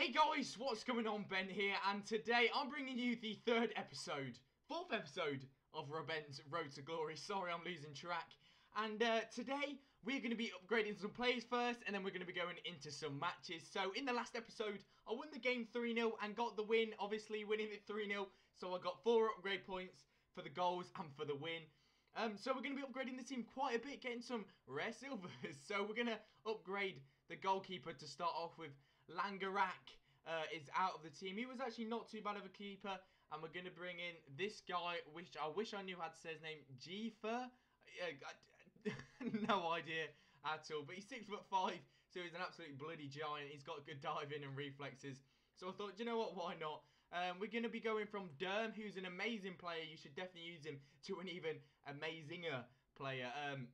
Hey guys, what's going on? Ben here, and today I'm bringing you the third episode, fourth episode of Robben's Road to Glory. Sorry, I'm losing track. And uh, today we're going to be upgrading some players first, and then we're going to be going into some matches. So in the last episode, I won the game 3-0 and got the win, obviously winning it 3-0. So I got four upgrade points for the goals and for the win. Um, so we're going to be upgrading the team quite a bit, getting some rare silvers. So we're going to upgrade the goalkeeper to start off with. Langerak uh, is out of the team. He was actually not too bad of a keeper. And we're going to bring in this guy, which I wish I knew how to say his name. Jifa? no idea at all. But he's six foot five, so he's an absolute bloody giant. He's got good diving and reflexes. So I thought, you know what, why not? Um, we're going to be going from Durm, who's an amazing player. You should definitely use him to an even amazinger player. Um,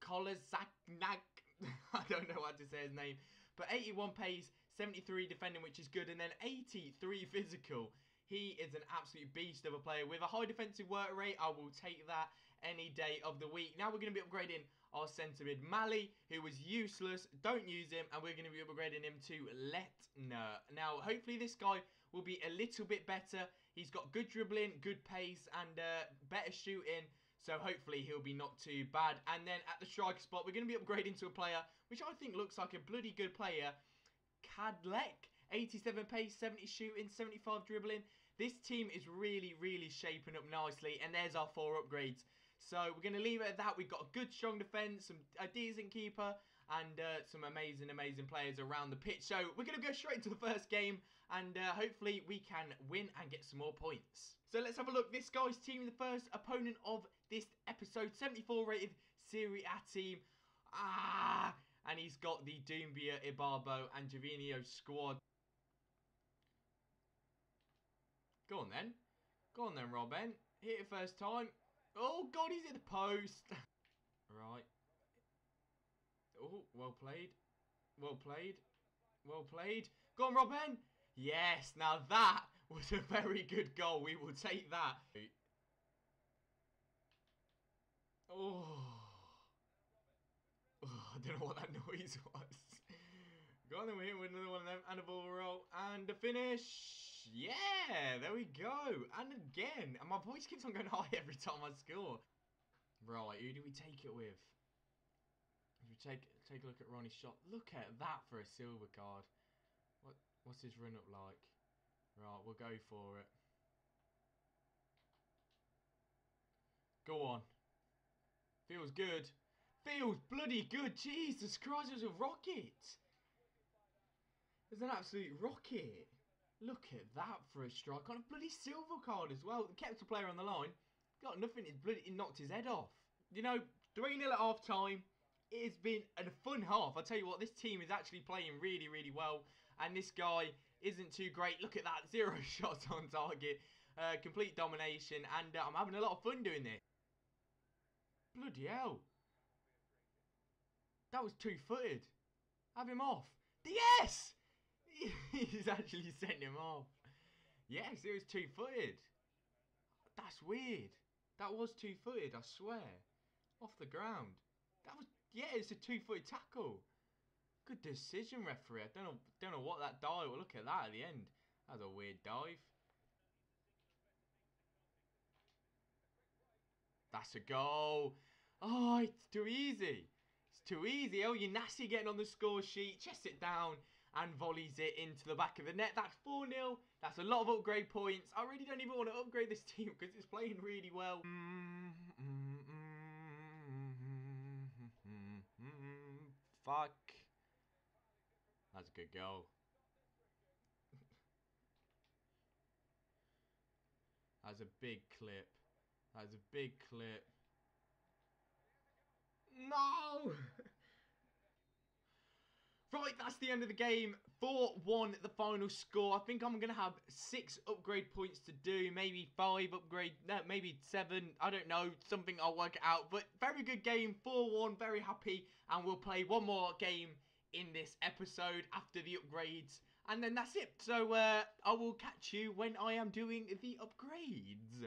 Kolazaknak. I don't know how to say his name. But 81 pace, 73 defending, which is good. And then 83 physical. He is an absolute beast of a player. With a high defensive work rate, I will take that any day of the week. Now we're going to be upgrading our centre mid, Mali, who was useless. Don't use him. And we're going to be upgrading him to Letner. Now, hopefully this guy will be a little bit better. He's got good dribbling, good pace, and uh, better shooting. So hopefully he'll be not too bad. And then at the striker spot, we're going to be upgrading to a player, which I think looks like a bloody good player. Kadlec. 87 pace, 70 shooting, 75 dribbling. This team is really, really shaping up nicely. And there's our four upgrades. So we're going to leave it at that. We've got a good, strong defence, some a decent keeper, and uh, some amazing, amazing players around the pitch. So we're going to go straight into the first game, and uh, hopefully we can win and get some more points. So let's have a look. This guy's team, the first opponent of this episode, 74 rated Serie A team. Ah, and he's got the Doumbia, Ibarbo, and Gervinho squad. Go on then. Go on then, Robben. Hit it first time. Oh, God, he's at the post. well played. Well played. Well played. Go on, Robben. Yes, now that was a very good goal. We will take that. Oh. oh I don't know what that noise was. Go on then, we're here with another one of them. And a ball roll. And a finish. Yeah, there we go. And again. And my voice keeps on going high every time I score. Right, who do we take it with? Take take a look at Ronnie's shot, look at that for a silver card. What what's his run up like? Right, we'll go for it. Go on. Feels good. Feels bloody good. Jesus Christ, it was a rocket. It's an absolute rocket. Look at that for a strike on a bloody silver card as well. Kept a player on the line. Got nothing. It bloody knocked his head off. You know, 3 0 at half time it has been a fun half. I tell you what, this team is actually playing really, really well. And this guy isn't too great. Look at that. Zero shots on target. Uh, complete domination. And uh, I'm having a lot of fun doing this. Bloody hell. That was two-footed. Have him off. Yes! He's actually sent him off. Yes, it was two-footed. That's weird. That was two-footed, I swear. Off the ground. That was yeah, it's a two-footed tackle. Good decision, referee. I don't know, don't know what that dive. Look at that at the end. That was a weird dive. That's a goal. Oh, it's too easy. It's too easy. Oh, Yanasi getting on the score sheet. Chest it down and volleys it into the back of the net. That's 4-0. That's a lot of upgrade points. I really don't even want to upgrade this team because it's playing really well. Mm fuck. That's a good goal. That's a big clip. That's a big clip. No! Right, that's the end of the game. 4-1 the final score. I think I'm going to have six upgrade points to do. Maybe five upgrade, no, maybe seven. I don't know. Something I'll work out. But very good game. 4-1. Very happy. And we'll play one more game in this episode after the upgrades. And then that's it. So uh, I will catch you when I am doing the upgrades.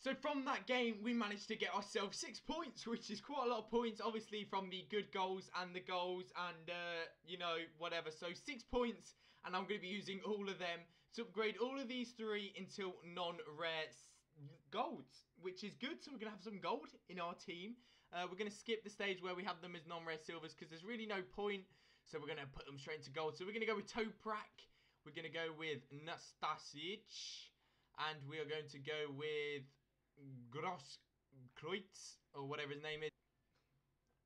So from that game, we managed to get ourselves six points, which is quite a lot of points, obviously, from the good goals and the goals and, uh, you know, whatever. So six points, and I'm going to be using all of them to upgrade all of these three until non-rare golds, which is good. So we're going to have some gold in our team. Uh, we're going to skip the stage where we have them as non-rare silvers because there's really no point. So we're going to put them straight into gold. So we're going to go with Toprak. We're going to go with Nastasic. And we are going to go with Grosskreutz, or whatever his name is.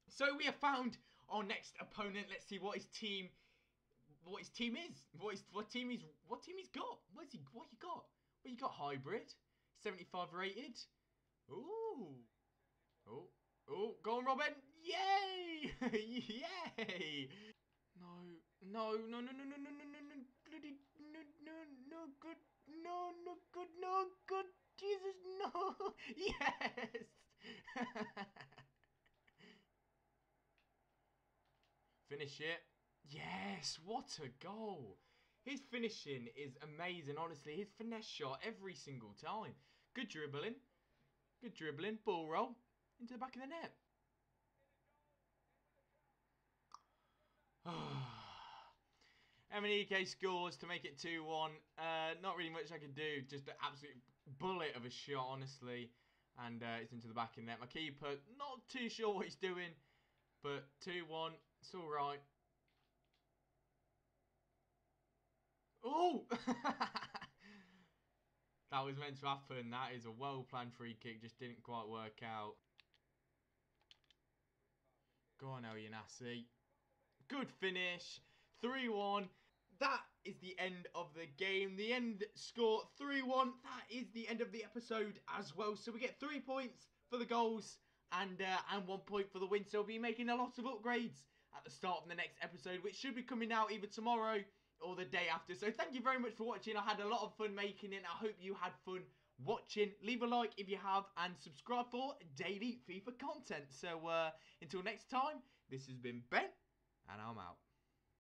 So we have found our next opponent. Let's see what his team what his team is. What his what team he's what team he's got. What's he what you got? What you got hybrid? 75 rated. Ooh. Oh. Oh, go on Robben. Yay! Yay! No, no, no, no, no, no, no, no, no, no, bloody, no, no, no, good, no, no, good, no, good, Jesus, no, yes! Finish it. Yes, what a goal. His finishing is amazing, honestly. His finesse shot every single time. Good dribbling. Good dribbling. Ball roll into the back of the net. Ah. Emenike scores to make it 2-1. Uh, not really much I could do. Just an absolute bullet of a shot, honestly. And uh, it's into the back of the net. My keeper, not too sure what he's doing. But 2-1, it's all right. Oh! that was meant to happen. That is a well-planned free kick. Just didn't quite work out. Go on, El Yanassi. Good finish. 3-1. That is the end of the game. The end score 3-1. That is the end of the episode as well. So we get three points for the goals and uh, and one point for the win. So we'll be making a lot of upgrades at the start of the next episode, which should be coming out either tomorrow or the day after. So thank you very much for watching. I had a lot of fun making it. I hope you had fun watching. Leave a like if you have and subscribe for daily FIFA content. So uh, until next time, this has been Ben and I'm out.